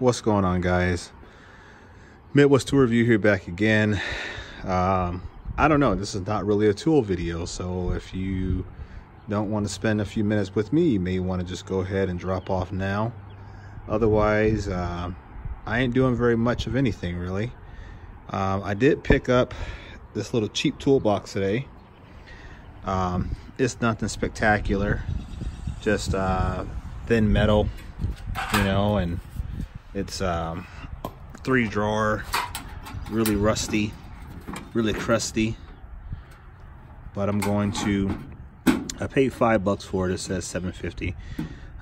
what's going on guys? Midwest tool review here back again. Um, i don't know. This is not really a tool video so if you don't want to spend a few minutes with me you may want to just go ahead and drop off now. Otherwise uh, i ain't doing very much of anything really. Um, i did pick up this little cheap toolbox today. Um, it's nothing spectacular just uh, thin metal you know and it's um, three drawer, really rusty, really crusty. But I'm going to, I paid five bucks for it. It says 750.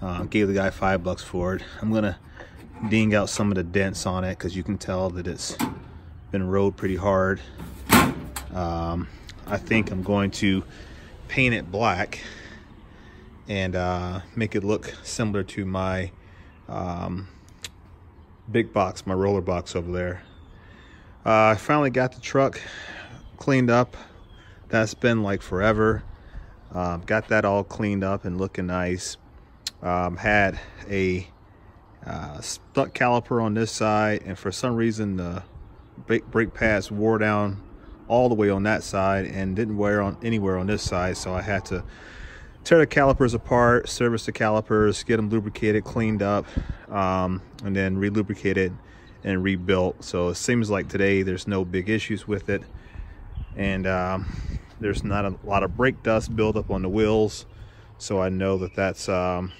Uh, gave the guy five bucks for it. I'm gonna ding out some of the dents on it because you can tell that it's been rode pretty hard. Um, I think I'm going to paint it black and uh, make it look similar to my um, big box, my roller box over there. Uh, I finally got the truck cleaned up. That's been like forever. Um, got that all cleaned up and looking nice. Um, had a uh, stuck caliper on this side and for some reason the brake, pads wore down all the way on that side and didn't wear on anywhere on this side so I had to tear the calipers apart, service the calipers, get them lubricated, cleaned up, um, and then re-lubricated and rebuilt. So it seems like today there's no big issues with it. And um, there's not a lot of brake dust buildup on the wheels. So I know that that's um,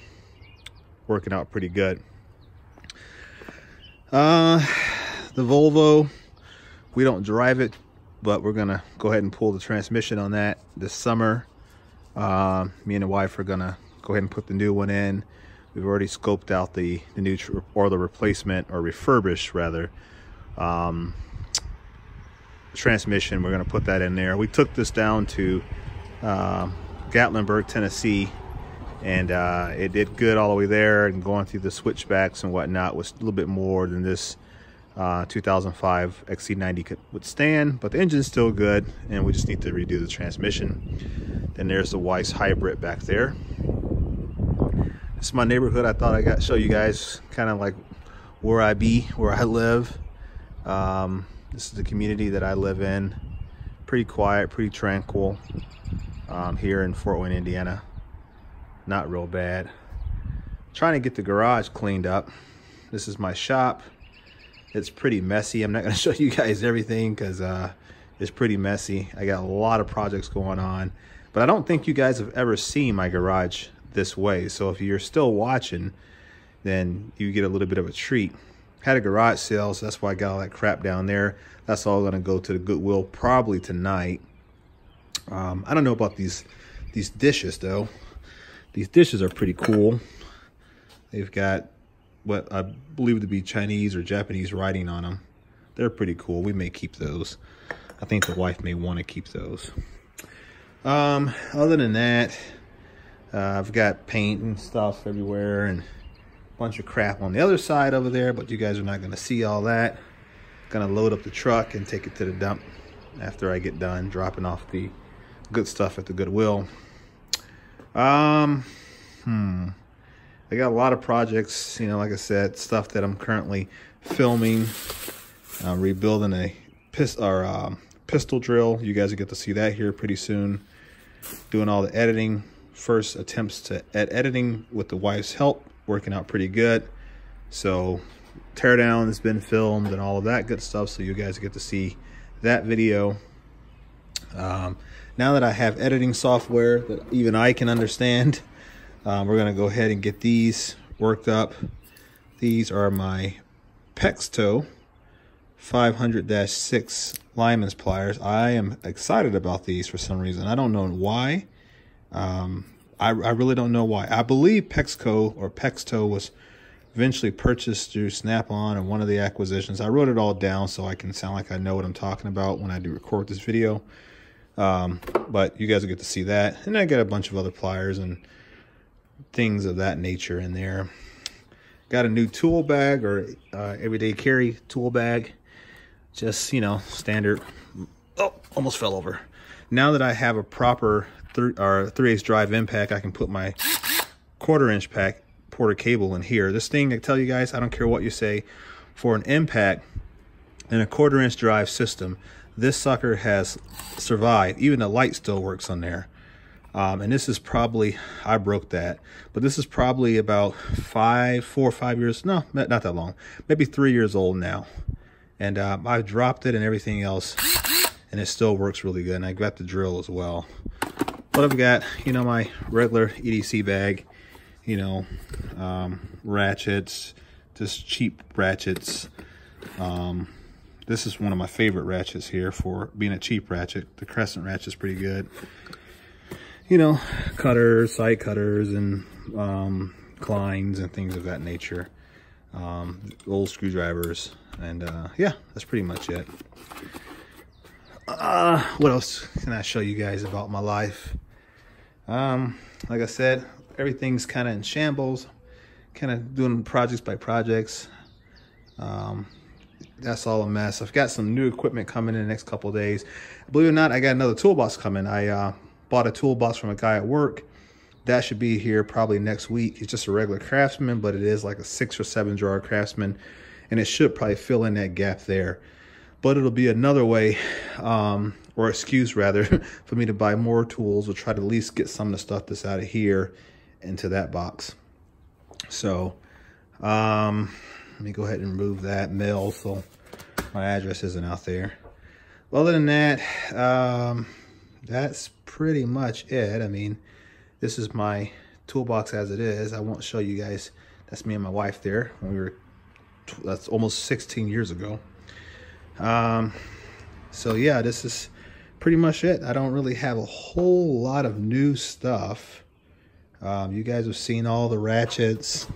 working out pretty good. Uh, the Volvo, we don't drive it, but we're gonna go ahead and pull the transmission on that this summer. Uh, me and the wife are gonna go ahead and put the new one in. We've already scoped out the, the new or the replacement or refurbished rather um, transmission. We're gonna put that in there. We took this down to uh, Gatlinburg, Tennessee, and uh, it did good all the way there. And going through the switchbacks and whatnot was a little bit more than this uh, 2005 XC90 could withstand, but the engine's still good, and we just need to redo the transmission. Then there's the Weiss hybrid back there. This is my neighborhood. I thought I got to show you guys kind of like where I be, where I live. Um, this is the community that I live in. Pretty quiet, pretty tranquil um, here in Fort Wayne, Indiana. Not real bad. Trying to get the garage cleaned up. This is my shop it's pretty messy. I'm not going to show you guys everything because uh, it's pretty messy. I got a lot of projects going on, but I don't think you guys have ever seen my garage this way. So if you're still watching, then you get a little bit of a treat. Had a garage sale, so that's why I got all that crap down there. That's all going to go to the Goodwill probably tonight. Um, I don't know about these these dishes though. These dishes are pretty cool. They've got what I believe to be Chinese or Japanese writing on them. They're pretty cool. We may keep those. I think the wife may want to keep those. Um, other than that, uh, I've got paint and stuff everywhere and a bunch of crap on the other side over there, but you guys are not going to see all that. Gonna load up the truck and take it to the dump after I get done dropping off the good stuff at the Goodwill. Um, hmm. I got a lot of projects, you know, like I said, stuff that I'm currently filming. I'm rebuilding a or, um, pistol drill. You guys will get to see that here pretty soon. Doing all the editing. First attempts to at editing with the wife's help, working out pretty good. So teardown has been filmed and all of that good stuff. So you guys get to see that video. Um, now that I have editing software that even I can understand, um, we're to go ahead and get these worked up. These are my PEX Pexto 500-6 lineman's pliers. I am excited about these for some reason. I don't know why. Um, I, I, really don't know why. I believe Pexco or Pexto was eventually purchased through Snap-on and one of the acquisitions. I wrote it all down so I can sound like I know what I'm talking about when I do record this video. Um, but you guys will get to see that. And I got a bunch of other pliers and things of that nature in there. Got a new tool bag or uh, everyday carry tool bag. Just, you know, standard. Oh, almost fell over. Now that I have a proper three or 3 8 drive impact, I can put my quarter inch pack Porter cable in here. This thing, I tell you guys, I don't care what you say, for an impact and a quarter inch drive system, this sucker has survived. Even the light still works on there. Um, and this is probably, I broke that, but this is probably about five, four or five years, no, not that long, maybe three years old now. And um, I dropped it and everything else, and it still works really good. And I got the drill as well. But I've got, you know, my regular EDC bag, you know, um, ratchets, just cheap ratchets. Um, this is one of my favorite ratchets here for being a cheap ratchet. The crescent ratchet is pretty good you know, cutters, side cutters, and um, Kleins and things of that nature. Um, old screwdrivers, and uh, yeah, that's pretty much it. Uh, what else can I show you guys about my life? Um, like I said, everything's kind of in shambles, kind of doing projects by projects. Um, that's all a mess. I've got some new equipment coming in the next couple days. Believe it or not, I got another toolbox coming. I uh, bought a toolbox from a guy at work. That should be here probably next week. It's just a regular Craftsman, but it is like a six or seven drawer Craftsman, and it should probably fill in that gap there. But it'll be another way, um, or excuse rather, for me to buy more tools or try to at least get some of the stuff that's out of here into that box. So, um, let me go ahead and remove that mail so my address isn't out there. Other than that, um, that's pretty much it. I mean, this is my toolbox as it is. I won't show you guys. That's me and my wife there when we were, that's almost 16 years ago. Um, so yeah, this is pretty much it. I don't really have a whole lot of new stuff. Um, you guys have seen all the ratchets.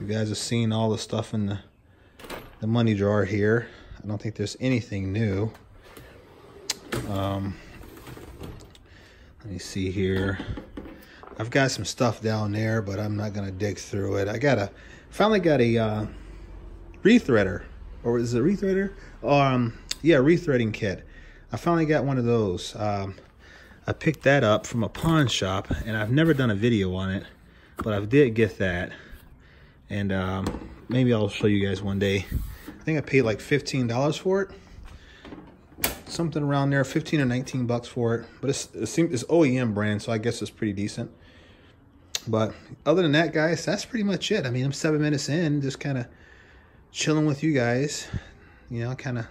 You guys have seen all the stuff in the, the money drawer here. I don't think there's anything new. Um, let me see here. I've got some stuff down there, but I'm not gonna dig through it. I got a, finally got a uh, rethreader, or is it a rethreader? Um, yeah, rethreading kit. I finally got one of those. Um, I picked that up from a pawn shop, and I've never done a video on it, but I did get that. And um, maybe I'll show you guys one day. I think I paid like $15 for it something around there, 15 or 19 bucks for it. But it's, it seems it's OEM brand, so I guess it's pretty decent. But other than that, guys, that's pretty much it. I mean, I'm seven minutes in, just kind of chilling with you guys. You know, kind of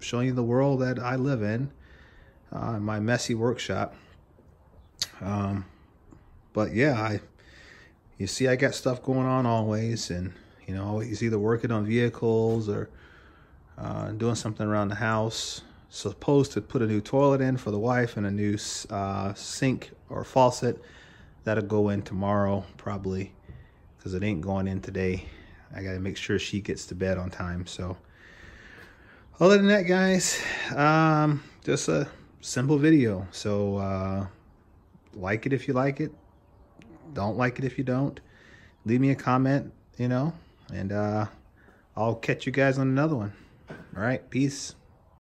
showing you the world that I live in, uh, my messy workshop. Um, but yeah, I you see, I got stuff going on always, and you know, he's either working on vehicles or uh, doing something around the house supposed to put a new toilet in for the wife and a new uh, sink or faucet. That'll go in tomorrow probably because it ain't going in today. I got to make sure she gets to bed on time. So other than that, guys, um, just a simple video. So uh, like it if you like it. Don't like it if you don't. Leave me a comment, you know, and uh, I'll catch you guys on another one. All right, peace.